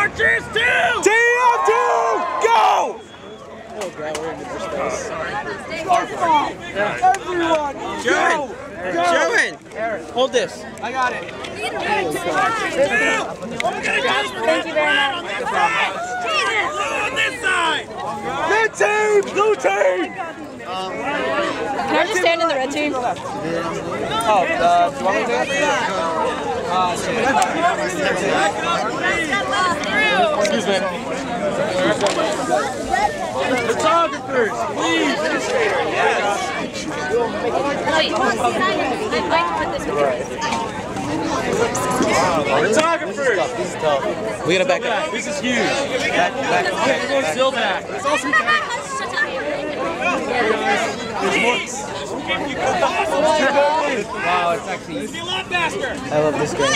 Archers two! TF2, go! Everyone, Joan, Joan, hold this. I got it. Thank you very much. On this side! Red team, blue team. Can I just stand in the red team? Oh, uh, do you want me to do it for you? Uh, Excuse me. Photographers, please. Wait, I'd like to put this picture. Photographers. we gotta back up. This is huge. Back, back. Still back. Wow, it's actually. Be a lot faster! I love this guy.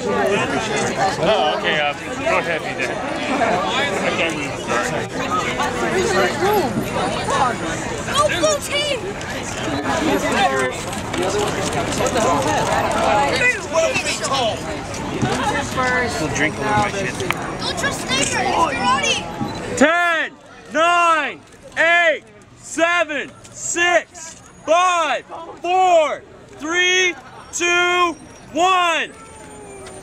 Oh, okay. Um, go ahead, be there. I can't move. Go blue team! We'll drink a little bit. shit. Ultra Sniper, it's karate! 10, 9, 8, 7, 6, 5, 4, 3, 2,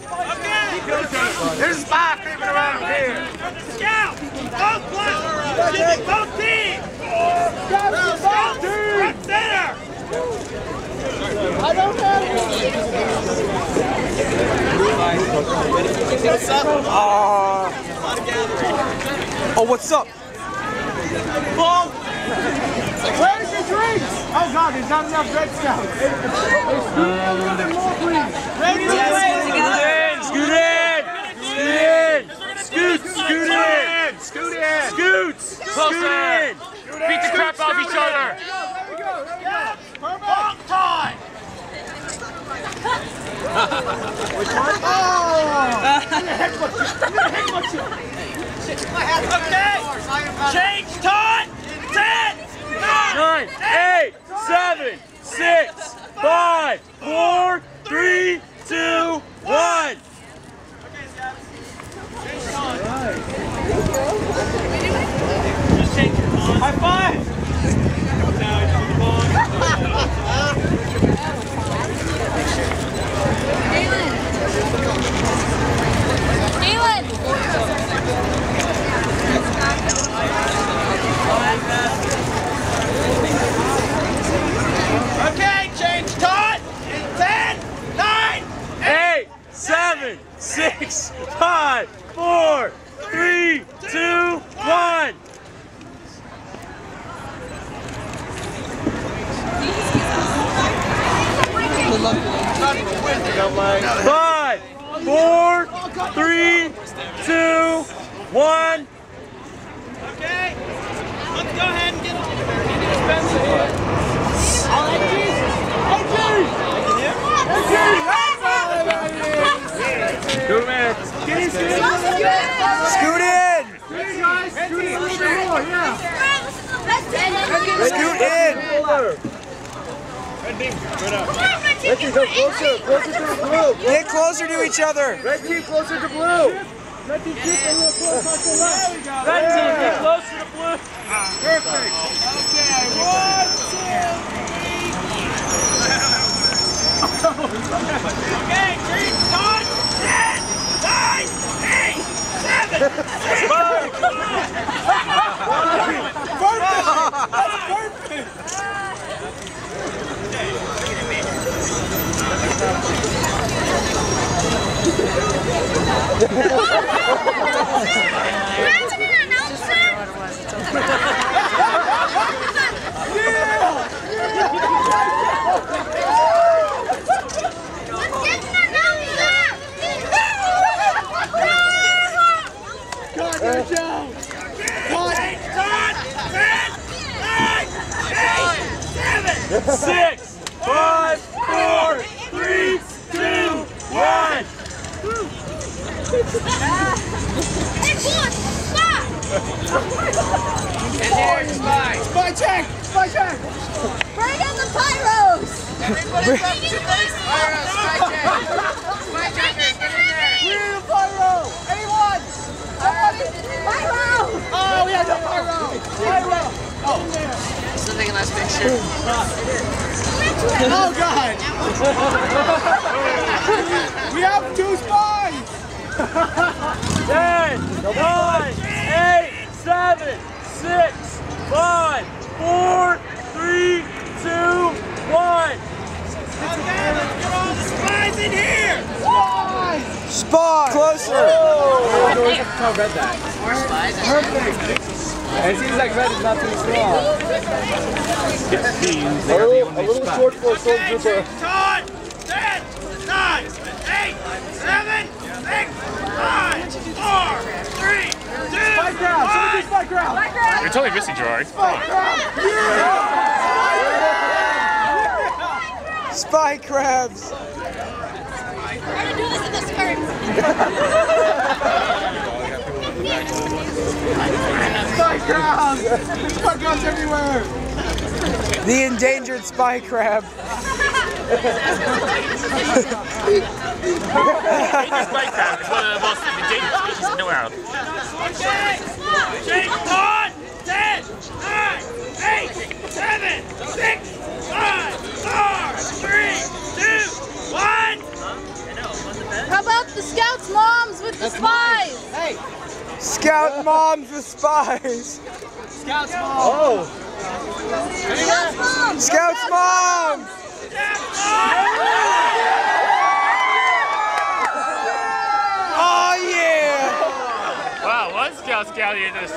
1. There's five creeping around here! Scout! Both players! Using both teams! Scout! Front center! Uh, oh, what's up? Ball. Where's the drinks? Oh God, there's not enough Red Scouts. Scoot in! Scoot in! Scoot in! Scoot! Scoot in! Scoot in! Scoot! Scoot in! Beat the crap out of each other! There time! Which one? Oh! I'm gonna headbutt you! I'm gonna headbutt you! Okay! Change time! 10! Six, five, four, three, two, one. Five, four, three, two, one. Okay? Let's go ahead and get Two minutes. Scoot in. Scoot in. Red team, right up. Red team, go closer, closer to the blue. Get closer to each other. Red team closer to blue. Red team, keep a little close off the left. Red team, get closer to blue. Perfect. Okay, change time! Ten! Nine! Eight! Seven! That's perfect! Run to me! Six, five, four, three, two, one. Hey, boy, stop! Spy check! Spy check! Bring in the Clear the Oh, God! we have two spies! Ten, nine, eight, seven, six, five, four, three, two, one. Okay, let's get all the spies in here. Spies! Spy! Closer! Oh, no, we have to tell Red that. More spies. Perfect! It seems like Red is not too strong. A little, a little short for a Okay, drink time. Ten, nine, eight, seven, six, five, four, three, two, Spike ground! Someone do one. spike ground! You're totally missing, Gerard. Spy crabs! How to do this in the skirt? Spy crabs! Spy crabs everywhere! The endangered spy crab. Spy crab is one of the most endangered species in the world. Okay. Drink. Ten, nine, eight, seven, six, five, four, three, two, one. How about the scouts' moms with the spies? Hey! Scout moms with spies! Scouts moms! Oh. Scouts' moms! Scouts moms! Oh yeah! Wow, one scout scouting in this.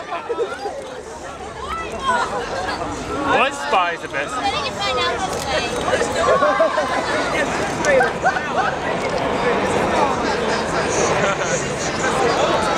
One spy is the best. I didn't find out this way.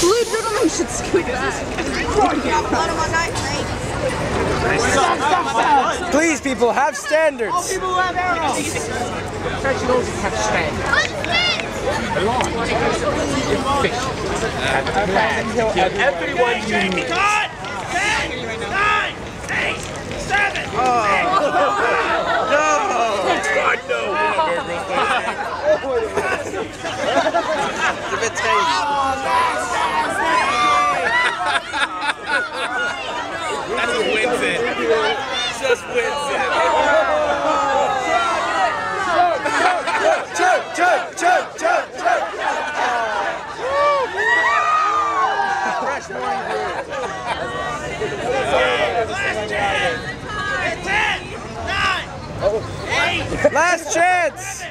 Blue gentlemen should scoot back. Please, people, have standards! People who have arrows. Professionals have strength. Everyone Drink time. Ten, nine, eight, seven, six, God, no. That's what wins it. Just wins it. Chug, chug, chug, chug, chug! last chance. Ten, nine, eight, Last chance!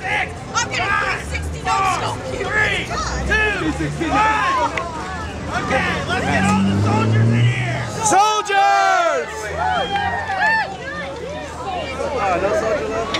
six, five, put 60 Four, three, two, one. Okay, let's get all the soldiers in here. Soldiers! Oh, ah, no soldiers left?